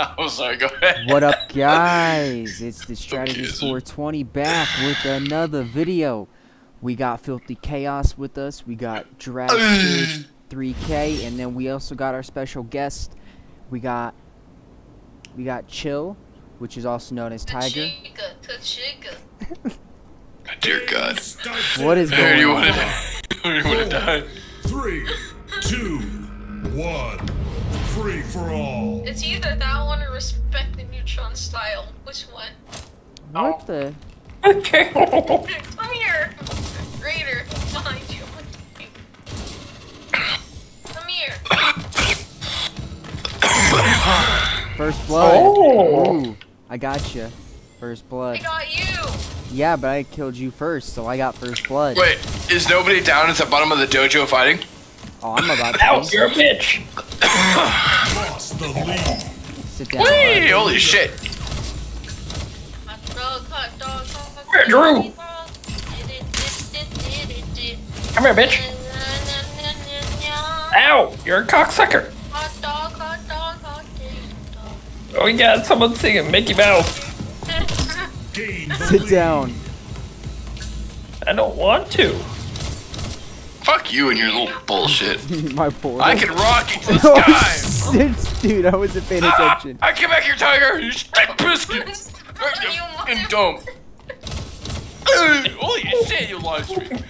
I'm sorry, go ahead. What up, guys? It's the Strategist Okay, 420 back with another video. We got Filthy Chaos with us. We got Dragster 3K, and then we also got our special guest. We got we got Chill, which is also known as Tiger. Chica, Chica. Dear God. What is I already going want to on? die. I already want to die. Three, two, one. Free for all. It's either that one or respect the neutron style. Which one? What oh. the? Come here! Raider, behind you. Come here. First blood. Oh. Ooh, I got you. First blood. I got you! Yeah, but I killed you first, so I got first blood. Wait, is nobody down at the bottom of the dojo fighting? Oh, I'm about Ow, to. you're a bitch. Lost the lead. Sit down. Bud. holy shit. Where, Drew? Come here, bitch. Ow, you're a cocksucker. Oh, we got someone singing Mickey Mouse. Sit down. I don't want to. Fuck you and your little bullshit. My poor. I can rock into the Oh, sky. dude, I wasn't paying Ah, attention. I get back here, Tiger. You stick biscuits. and dump. Uh, Holy shit, you live stream.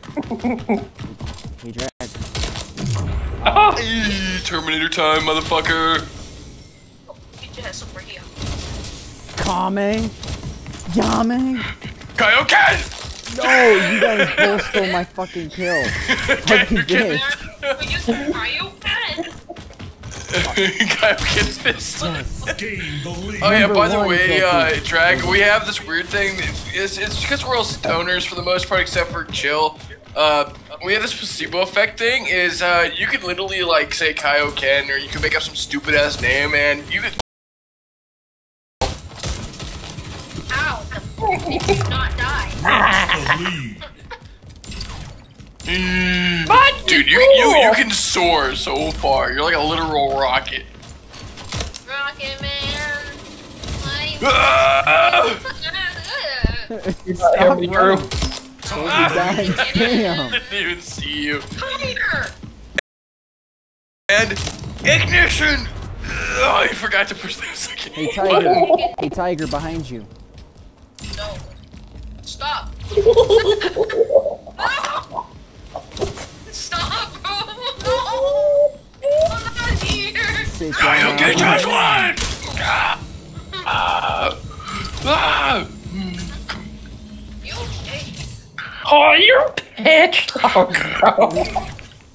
Hey, Drag. Ah, Hey, Terminator time, motherfucker. Get your ass over. Kame. Yame. Kaioken! No, you guys both stole my fucking kill. Fucking bitch. We use the cryo pen. Kaioken's fist. Gain. Oh yeah, by the way, uh, Drag, we have this weird thing. It's, it's because we're all stoners for the most part, except for Chill. Uh, we have this placebo effect thing. Is uh, you can literally like say Kaioken, or you can make up some stupid ass name, and you can. Ow! It did not die. Lost the lead. Mm, Dude, you, you you can soar so far. You're like a literal rocket. Rocket Man. Ah! you're not hear me, Drew. Told you guys. Damn. Didn't even see you. Tiger! And ignition. Oh, I forgot to push this again. Hey, Tiger. Hey, Tiger, behind you. No. Stop. Stop, bro. No. I'm not here. Sit Kaioken down. just won. Ah! Ah! Ah! You okay? Oh, you're a bitch. Oh, gross.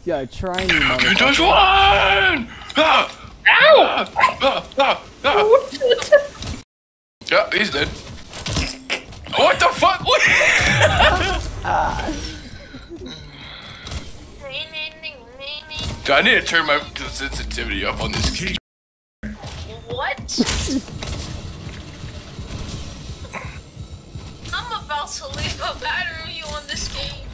Yeah, try me, Kaioken motherfucker. just won. Ah! Ow! Ah! Ah! Ah! Yeah, he's dead. What the fuck? What? Dude, uh. I need to turn my sensitivity up on this. Keep What? I'm about to leave a bad review on this game.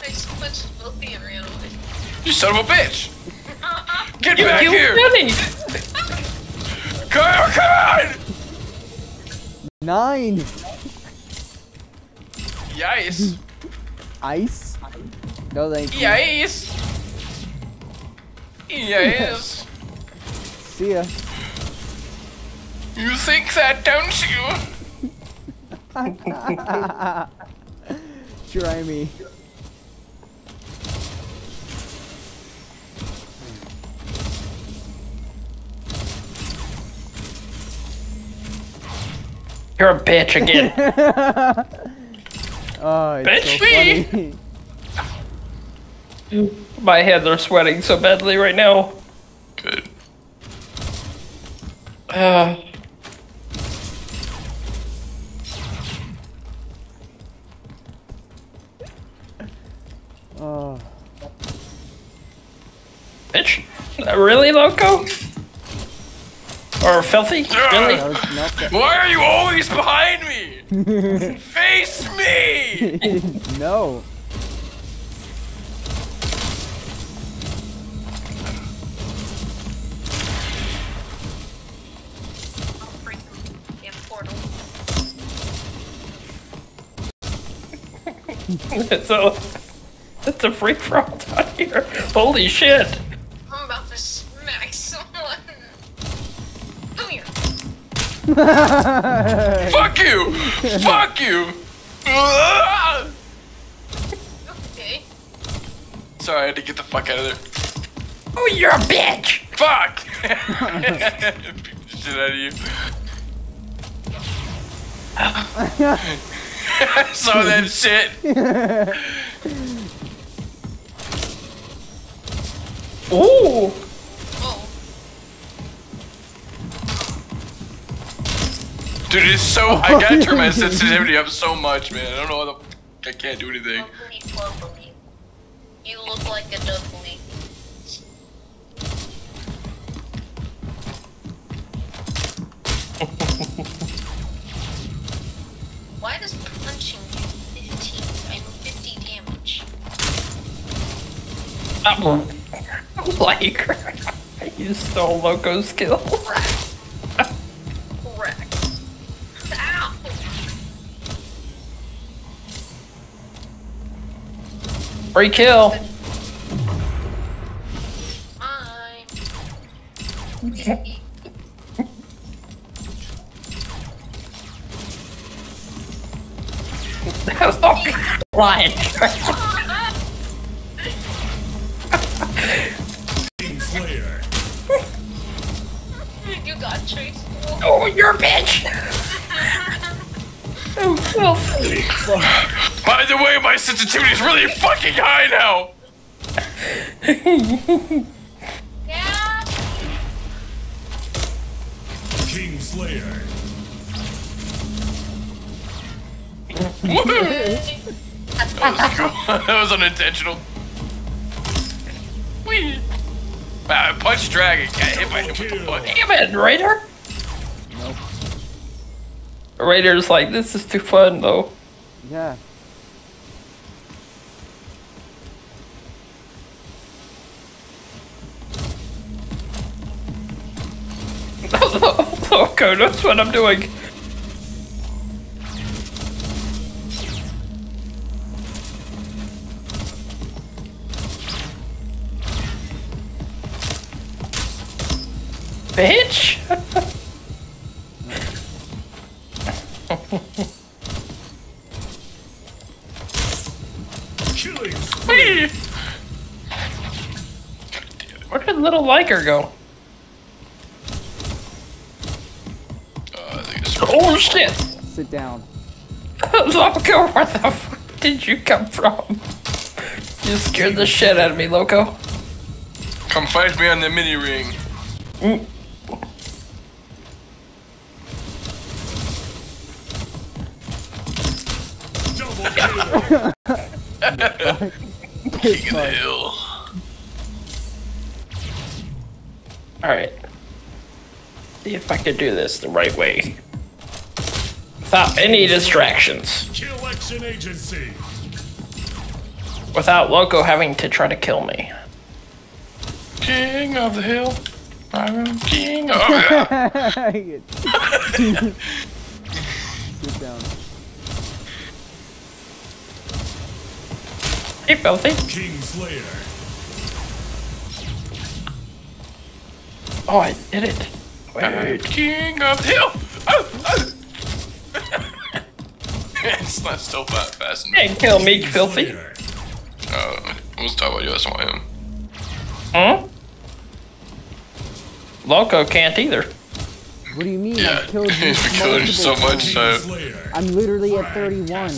I switched filthy and ran away. You son of a bitch! Uh-huh. Get You, back you here! really? Kyle, come on! Nine. Yes. Ice. No, thank you. Yes. Yes. See ya. You think that, don't you? Try me. You're a bitch again. Oh, it's Bitch so me. funny. My hands are sweating so badly right now. Good. Uh, oh. bitch. Really, Loco? Or filthy? Really? Why are you always behind me? Face me! no. so, it's a freak frog all down here. Holy shit! Fuck you! Fuck you! Okay. Sorry, I had to get the fuck out of there. Oh, you're a bitch! Fuck! Beat the shit out of you. Saw that shit. Ooh! It's so. I gotta turn my sensitivity up so much, man. I don't know how the. f- I can't do anything. Bubbly, bubbly. You look like a duckling. Why does punching do 15? I'm 50 damage. I'm like, you stole Loco's skill. Correct. Free kill. I'm. oh, lying. King you got chased. oh, you're a bitch. oh, filthy. By the way, my sensitivity is really fucking high now. Yeah. King Slayer. That was cool. that was unintentional. Whee! Wow, ah, punch dragon. Got hit by him with the punch. Damn it, Raider. Raider's like, this is too fun though. Yeah. Oh, Loco, that's what I'm doing. Bitch! Killing spree. Whee! Where did little Liker go? Uh, I think it's Oh shit! Sit down. Loco, where the fuck did you come from? You scared the shit out of me, Loco. Come fight me on the mini ring. Mm. Double kill. King of the hill. Alright. See if I could do this the right way. Without any distractions. Kill Action Agency. Without Loco having to try to kill me. King of the hill. I'm king of the Sit down. Hey, Filthy. King Slayer. Oh, I did it. Wait. King of the hill. Oh, oh. it's not still fast, fast enough. Can't kill me, Filthy. Uh, I was talking about you, that's not him. Hmm? Loco can't either. What do you mean? Yeah, I've killed you he's been killing you so much, so. I'm literally at 31.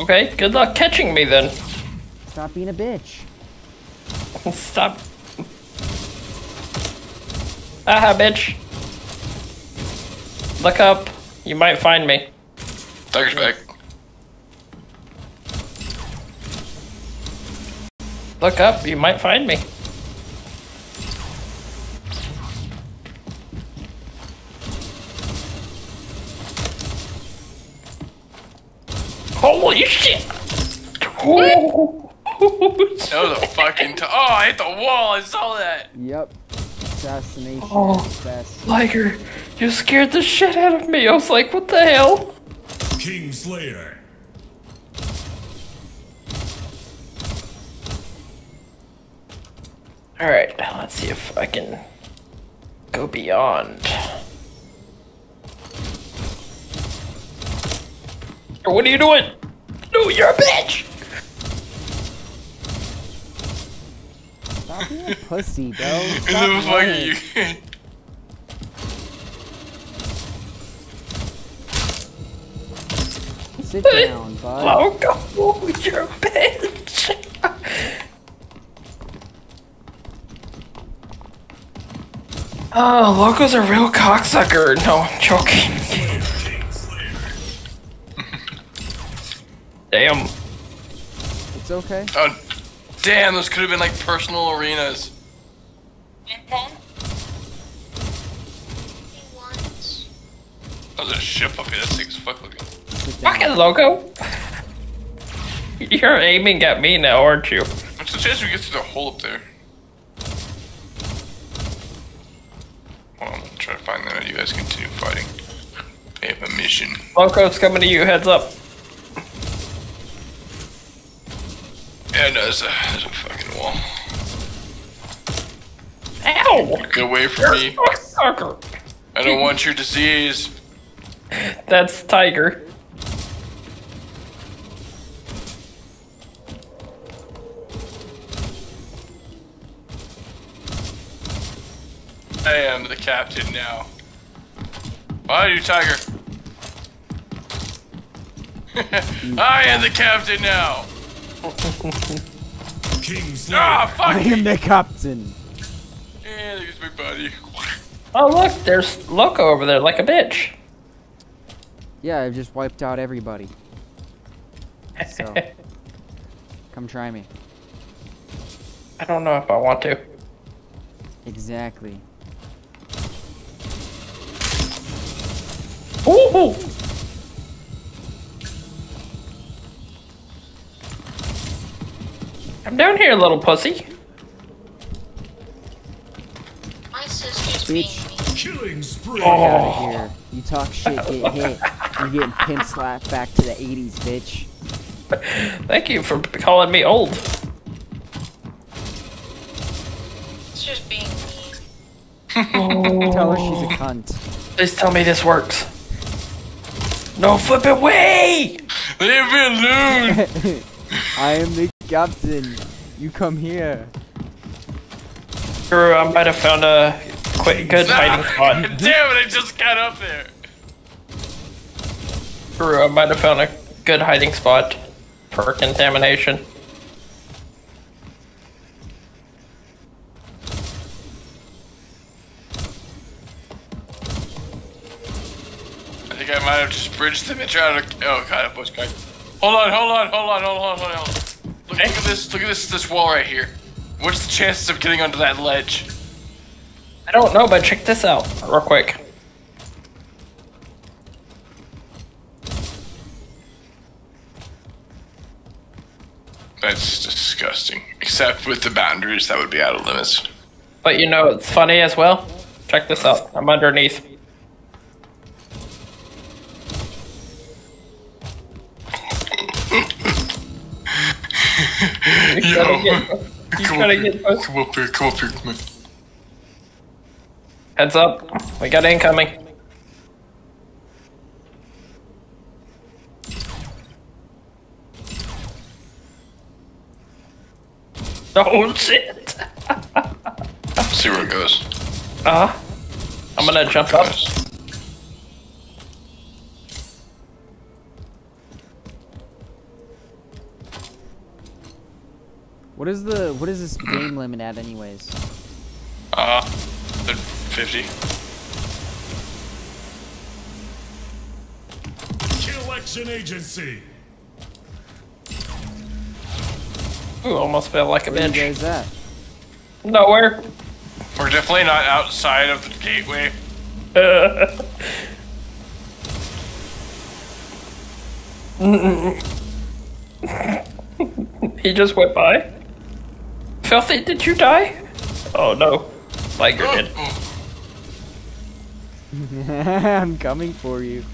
Okay, good luck catching me then. Stop being a bitch. Stop. Aha, bitch. Look up. You might find me. Tiger's back. Look up. You might find me. Holy shit! Ooh. That was a fucking. T- oh, I hit the wall. I saw that. Yep assassination oh, assassin. Liger, you scared the shit out of me. I was like, what the hell? King Slayer. Alright, let's see if I can go beyond. What are you doing? No, you're a bitch! Stop being a pussy, bro. And Stop then fucking you. Sit down, bud. Loco, you're a bitch! oh, Loco's a real cocksucker. No, I'm joking. Damn. It's okay. Oh, damn! Those could have been like personal arenas. And then he wants. A ship up here. That thing's fuck looking. Sit. Fucking Loco. You're aiming at me now, aren't you? What's the chance we get through the hole up there? Well, on, I'm trying to try to find that. You guys continue fighting. I have a mission. Loco's coming to you, heads up. Yeah, no, there's a, there's a fucking wall. Ow! Get away from me. Cocksucker. I don't want your disease. That's Tiger. I am the captain now. Why are you, Tiger? I am the captain now. King Slayer. Ah, fuck I am me. the captain. Yeah, there's my buddy. Oh look, there's Loco over there like a bitch. Yeah, I've just wiped out everybody. So, come try me. I don't know if I want to. Exactly. Ooh! I'm down here, little pussy. My sister's Bitch. being. Killing spree. Get out of oh. here. You talk shit, get hit. You're getting pimp slapped back to the 80s, bitch. Thank you for calling me old. It's just being mean. Tell her she's a cunt. Please tell me this works. No flipping way! Leave me alone. I am the captain. You come here. Guru, I might have found a quick, good hiding spot. Damn it! I just got up there. Guru, I might have found a good hiding spot for contamination. I think I might have just bridged the bitch out of. Oh god, a bush guy. Hold on, hold on, hold on, hold on, hold on. Look, look at this. Look at this. This wall right here. What's the chances of getting onto that ledge? I don't know, but check this out real quick. That's disgusting. Except with the boundaries, that would be out of limits. But you know, it's funny as well. Check this out. I'm underneath. Get, you come gotta up here. get close. Come up here. Come up here. Come here. Heads up. We got incoming. Oh shit. See where it goes. Uh huh. I'm gonna jump up. What is the what is this game limit at anyways? Uh, the 50. Collection agency. Ooh, almost felt like a Where you bitch. guys at? Nowhere. We're definitely not outside of the gateway. he just went by. Filthy, did you die? Oh no. Liger did. I'm coming for you.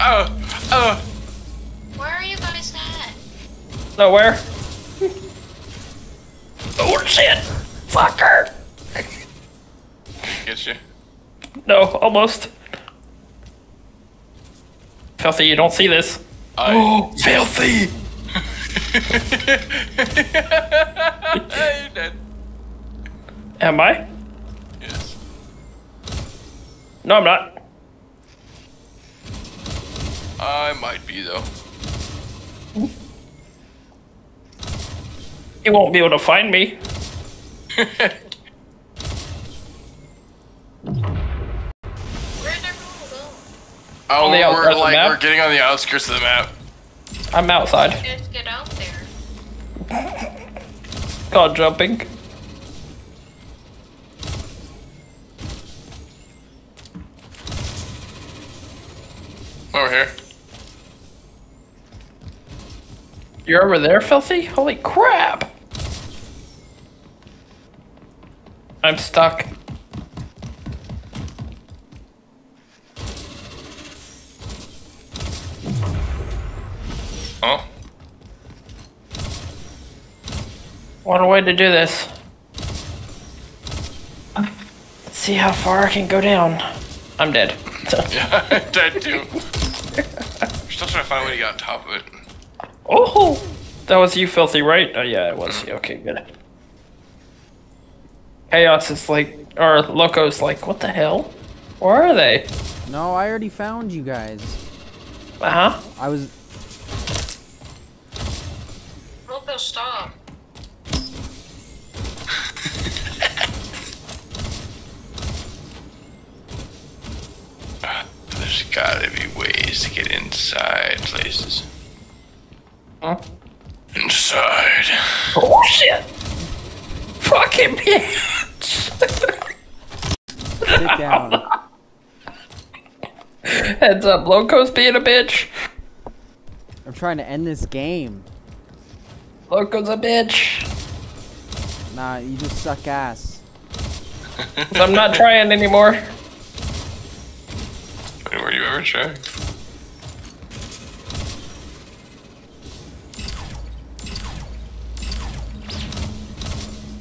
Oh, oh. Where are you guys at? Nowhere. Oh shit! Fucker! Get you. No, almost. Filthy, you don't see this. I. Filthy! You're dead. Am I? Yes. No, I'm not. I might be though. You won't be able to find me. Where'd everyone go? Oh, On the outside we're like we're getting on the outskirts of the map. I'm outside. You guys get out there. Called jumping. Over oh, here. You're over there, Filthy? Holy crap! I'm stuck. What a way to do this. Let's see how far I can go down. I'm dead. Yeah, dead too. We're still trying to find a way to get on top of it. oh! That was you, Filthy, right? Oh, yeah, it was. Okay, good. Chaos is like, or Loco's like, what the hell? Where are they? No, I already found you guys. Uh huh. I was. Loco, stop. Gotta be ways to get inside places. Huh? Inside. Oh shit! Fucking bitch! Sit down. Heads up, Loco's being a bitch. I'm trying to end this game. Loco's a bitch. Nah, you just suck ass. I'm not trying anymore. Wait, you ever try?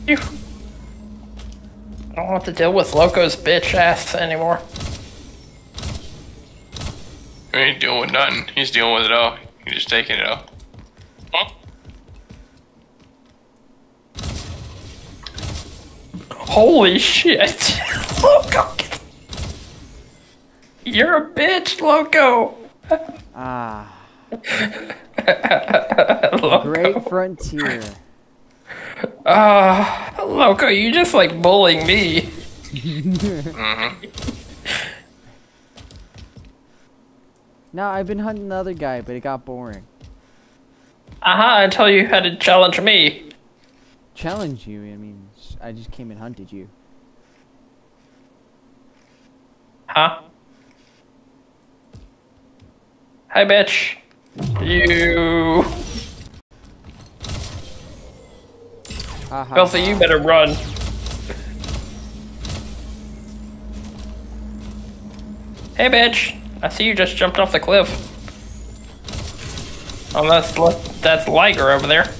Phew. I don't have to deal with Loco's bitch ass anymore. He ain't dealing with nothing. He's dealing with it all. He's just taking it all. Huh? Holy shit! Oh, Loco! You're a bitch, Loco! Ah, Loco. great frontier. Ah, Loco, you just like bullying me. No, I've been hunting the other guy, but it got boring. Aha, I tell you how to challenge me. Challenge you? I mean, I just came and hunted you. Huh? Hi, bitch. You. Ha ha. Filthy, you better run. Hey, bitch. I see you just jumped off the cliff. Oh, that's, that's Liger over there.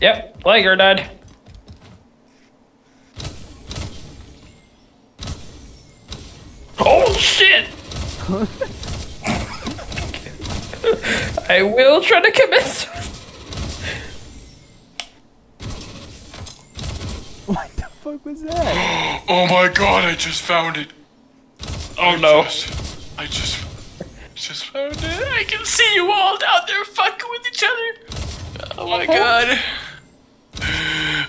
Yep, Liger died. Oh, shit! I will try to commit. What the fuck was that? Oh my god, I just found it. Oh, oh no. Just, I just, just found it. I can see you all down there fucking with each other. Oh my uh-huh. god.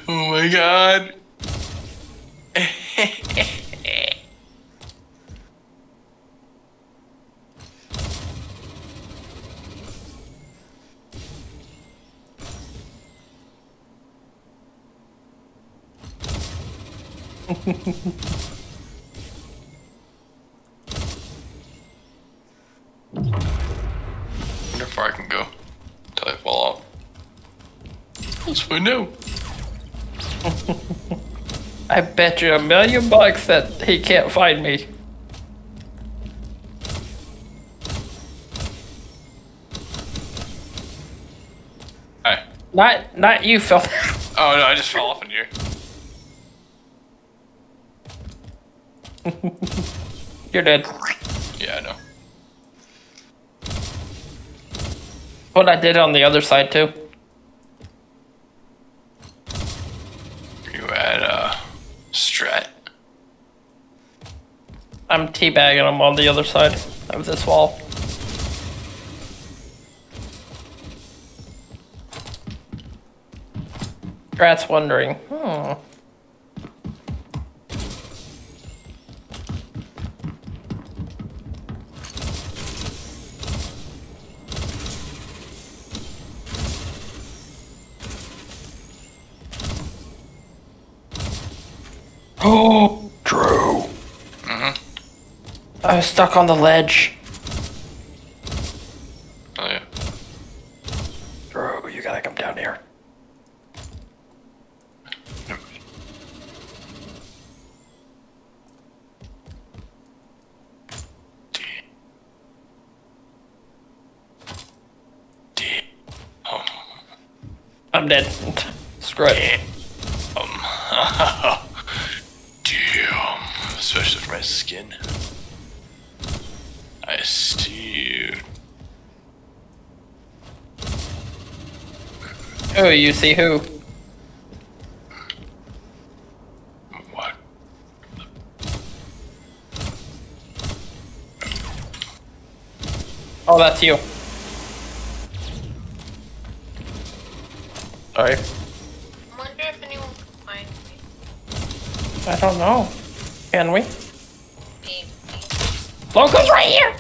Oh my god. wonder far I can go until I fall off. Let's find out. I bet you a million bucks that he can't find me. Hi. Not, not you, Phil. Oh no, I just fell off in here. You're dead. Yeah, I know. What I did on the other side too. You at uh, Strat. I'm teabagging him on the other side of this wall. Strat's wondering, hmm. I was stuck on the ledge. Oh yeah. Bro, you gotta come down here. D. D. Um. I'm dead. Screw it. Um. You see who? What? Oh, that's you. Sorry. wonder if anyone can find me. I don't know. Can we? Maybe. Loco's right here!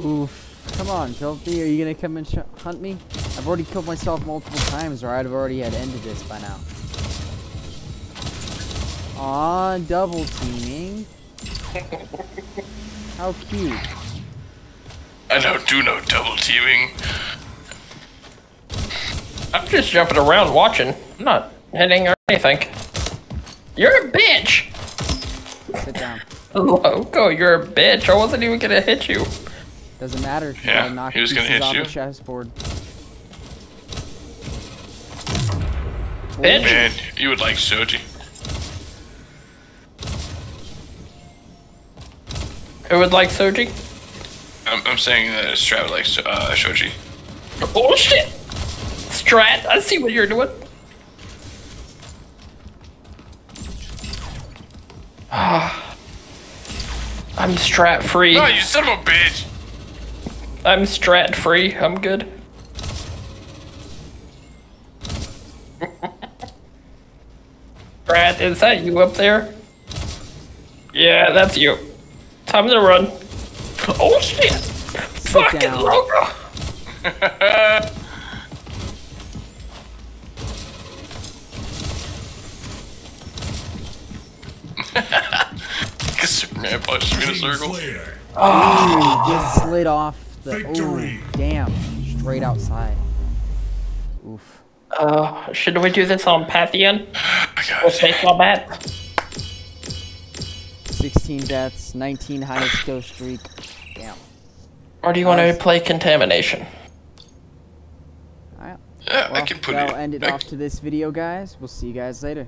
Oof. Come on, Filthy. Are you gonna come and sh- hunt me? I've already killed myself multiple times, or I'd have already had ended this by now. Aw, double teaming. How cute. I don't do no double teaming. I'm just jumping around watching. I'm not hitting or anything. You're a bitch! Sit down. Loco, you're a bitch. I wasn't even gonna hit you. Doesn't matter. You Yeah, gotta knock he was gonna hit off you. the chessboard. Bitch! Man, you would like Soji. Who would like Soji? I'm, I'm saying that Strat would like uh, Shoji. Oh shit! Strat, I see what you're doing. I'm strat free. Oh, you son of a bitch! I'm strat free. I'm good. Strat, is that you up there? Yeah, that's you. Time to run. Oh shit! Fucking down. logo! Superman punched me in a circle. Slayer. Ah. Just slid off the. Victory. Oh, damn. Straight outside. Oof. Uh, should we do this on Pantheon? I got With it. baseball bat? 16 deaths, 19 highest kill streak. Damn. Or do you want to play Contamination? Alright. Yeah, I can put that'll it. end it I- off to this video, guys. We'll see you guys later.